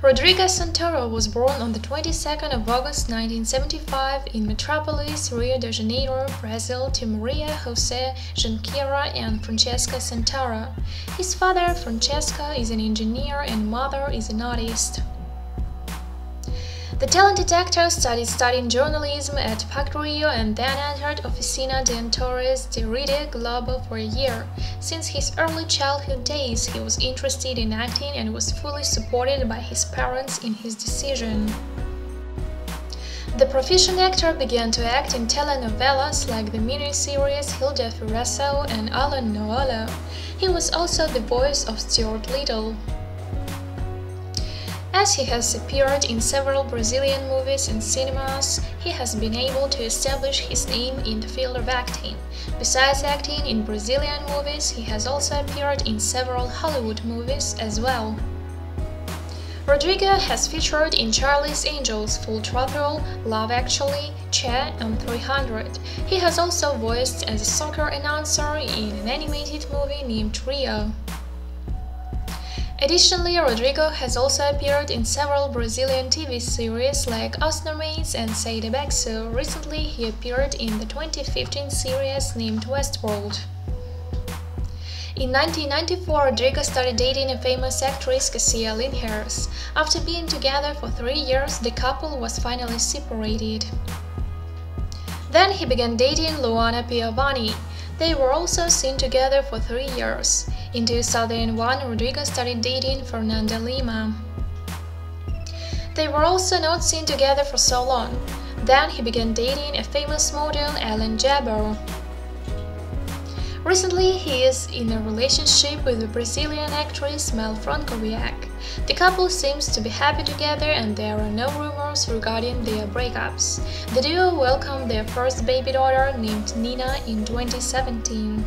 Rodrigo Santoro was born on the 22nd of August 1975 in Petrópolis, Rio de Janeiro, Brazil to Maria José Junqueira and Francesco Santoro. His father, Francesco, is an engineer and mother is an artist. The talented actor studied studying journalism at PUC Rio and then entered Oficina de Atores de Rede Globo for a year. Since his early childhood days, he was interested in acting and was fully supported by his parents in his decision. The proficient actor began to act in telenovelas like the miniseries Hilda Furacão and Alan Noolo. He was also the voice of Stuart Little. As he has appeared in several Brazilian movies and cinemas, he has been able to establish his name in the field of acting. Besides acting in Brazilian movies, he has also appeared in several Hollywood movies as well. Rodrigo has featured in Charlie's Angels, Full Throttle, Love Actually, Che, and 300. He has also voiced as a soccer announcer in an animated movie named Rio. Additionally, Rodrigo has also appeared in several Brazilian TV series like Os Normais and Sai de Baixo. Recently, he appeared in the 2015 series named Westworld. In 1994, Rodrigo started dating a famous actress Cassia Linhares. After being together for three years, the couple was finally separated. Then he began dating Luana Piovani. They were also seen together for three years. In 2001, Rodrigo started dating Fernanda Lima. They were also not seen together for so long. Then he began dating a famous model, Ellen Jabour. Recently, he is in a relationship with the Brazilian actress Mel Fronckowiak. The couple seems to be happy together and there are no rumors regarding their breakups. The duo welcomed their first baby daughter named Nina in 2017.